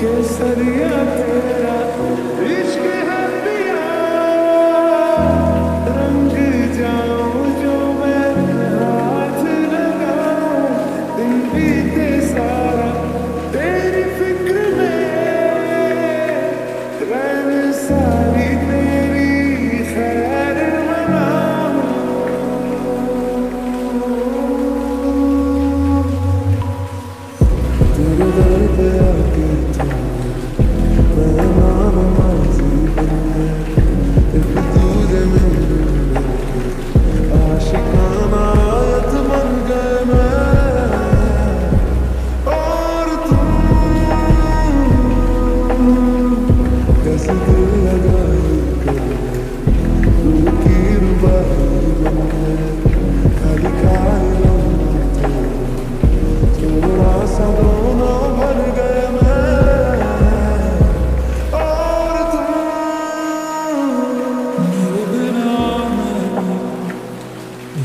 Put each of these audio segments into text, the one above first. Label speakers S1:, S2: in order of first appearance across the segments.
S1: que seria terra. Baby, I'll get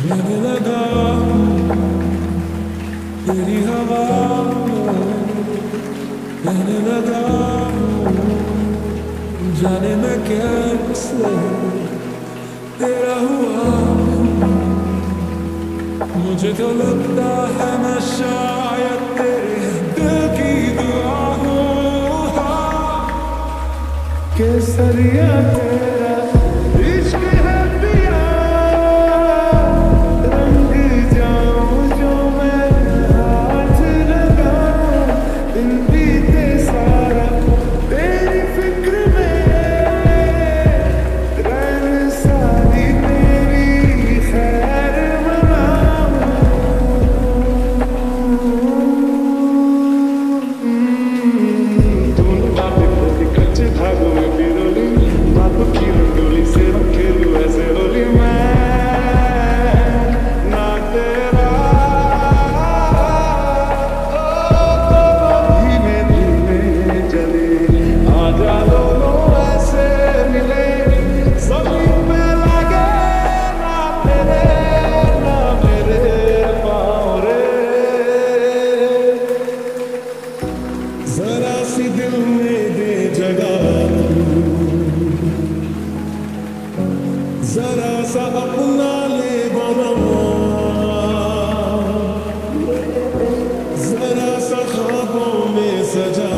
S1: दिल लगा तेरी हवा कहने लगा। जाने तेरा हुआ। मुझे तो लगता है मैं शायद की दुआ जरा सा अपना ले बना जरा सा खाबों में सजा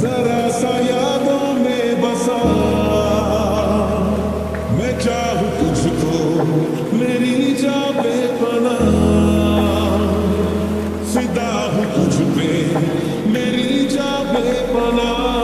S1: जरा सा यादों में बसा। मैं चाहूँ तुझको, मेरी जा बेपना फिदा हूँ तुझ पे, मेरी जा बेपना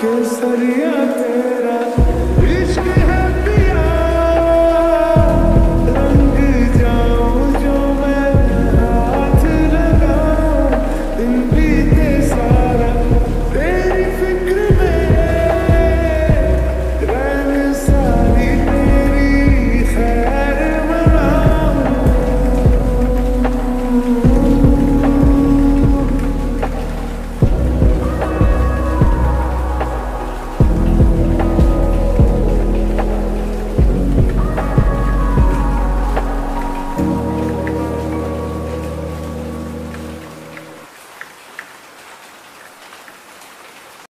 S1: que estaría era